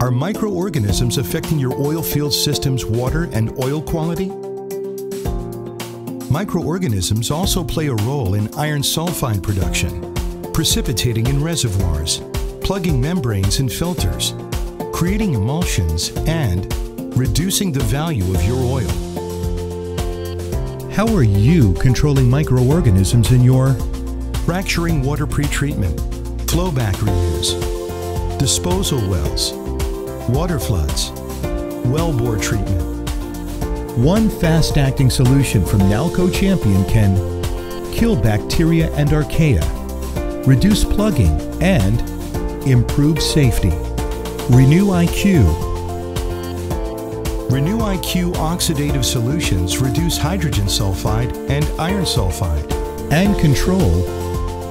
Are microorganisms affecting your oil field system's water and oil quality? Microorganisms also play a role in iron sulfide production, precipitating in reservoirs, plugging membranes and filters, creating emulsions, and reducing the value of your oil. How are you controlling microorganisms in your fracturing water pretreatment, flowback reuse, disposal wells, water floods, wellbore treatment? One fast-acting solution from Nalco Champion can kill bacteria and archaea, reduce plugging, and improve safety. RenewIQ. Renew IQ oxidative solutions reduce hydrogen sulfide and iron sulfide. And control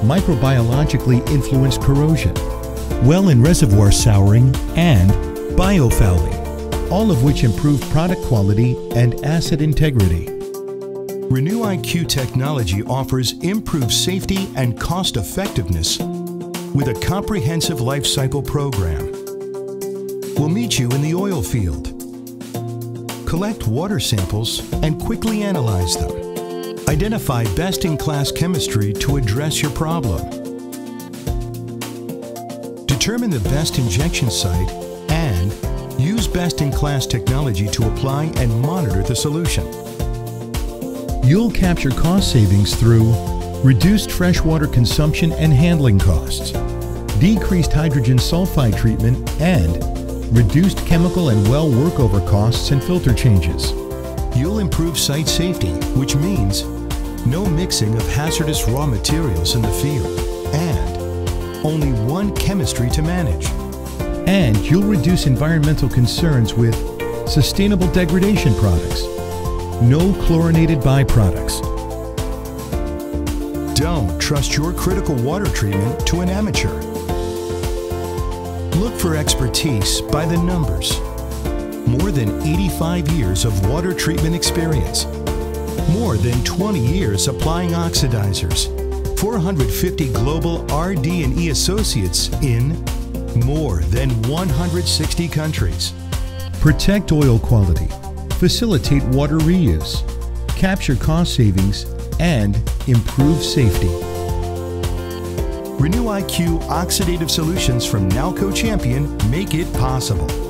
microbiologically influenced corrosion, well in reservoir souring, and biofouling, all of which improve product quality and asset integrity. RenewIQ technology offers improved safety and cost effectiveness with a comprehensive life cycle program. We'll meet you in the oil field. Collect water samples and quickly analyze them. Identify best-in-class chemistry to address your problem. Determine the best injection site best-in-class technology to apply and monitor the solution. You'll capture cost savings through reduced freshwater consumption and handling costs, decreased hydrogen sulfide treatment, and reduced chemical and well workover costs and filter changes. You'll improve site safety, which means no mixing of hazardous raw materials in the field, and only one chemistry to manage. And you'll reduce environmental concerns with sustainable degradation products, no chlorinated byproducts, don't trust your critical water treatment to an amateur. Look for expertise by the numbers. More than 85 years of water treatment experience. More than 20 years applying oxidizers. 450 global RD&E associates in more than 160 countries. Protect oil quality, facilitate water reuse, capture cost savings, and improve safety. RenewIQ oxidative solutions from Nalco Champion make it possible.